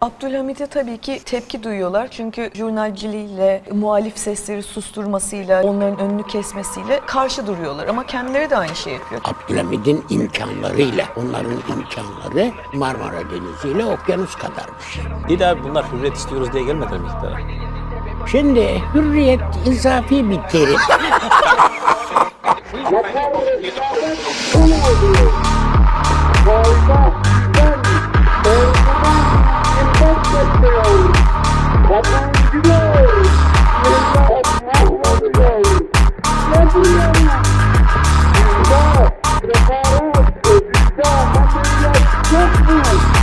Abdülhamit'e tabii ki tepki duyuyorlar. Çünkü jurnalciliğiyle, muhalif sesleri susturmasıyla, onların önünü kesmesiyle karşı duruyorlar. Ama kendileri de aynı şeyi yapıyor. Abdülhamid'in imkanlarıyla, onların imkanları Marmara Denizi ile okyanus kadarmış. İyi de abi bunlar hürriyet istiyoruz diye gelmediler mi iktidara? Şimdi hürriyet izafi bir terim. Let's go!